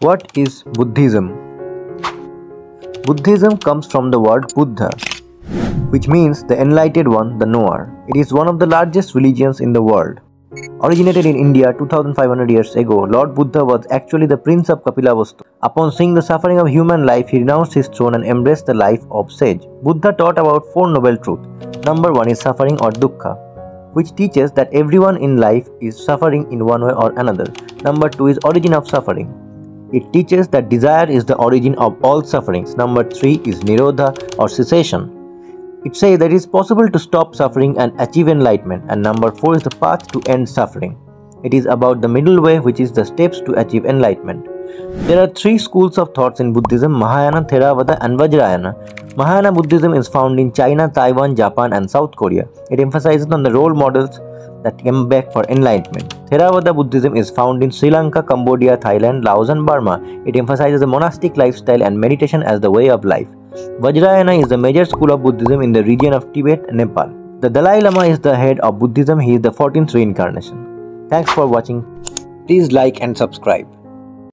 What is Buddhism? Buddhism comes from the word Buddha, which means the enlightened one, the knower. It is one of the largest religions in the world. Originated in India 2500 years ago, Lord Buddha was actually the prince of Kapilavastu. Upon seeing the suffering of human life, he renounced his throne and embraced the life of sage. Buddha taught about four noble truths. Number one is suffering or dukkha, which teaches that everyone in life is suffering in one way or another. Number two is origin of suffering. It teaches that desire is the origin of all sufferings. Number three is nirodha or cessation. It says that it is possible to stop suffering and achieve enlightenment. And number four is the path to end suffering. It is about the middle way, which is the steps to achieve enlightenment. There are three schools of thoughts in Buddhism Mahayana, Theravada, and Vajrayana. Mahayana Buddhism is found in China, Taiwan, Japan, and South Korea. It emphasizes on the role models that came back for enlightenment. Theravada Buddhism is found in Sri Lanka, Cambodia, Thailand, Laos, and Burma. It emphasizes the monastic lifestyle and meditation as the way of life. Vajrayana is the major school of Buddhism in the region of Tibet Nepal. The Dalai Lama is the head of Buddhism. He is the 14th reincarnation. Thanks for watching. Please like and subscribe.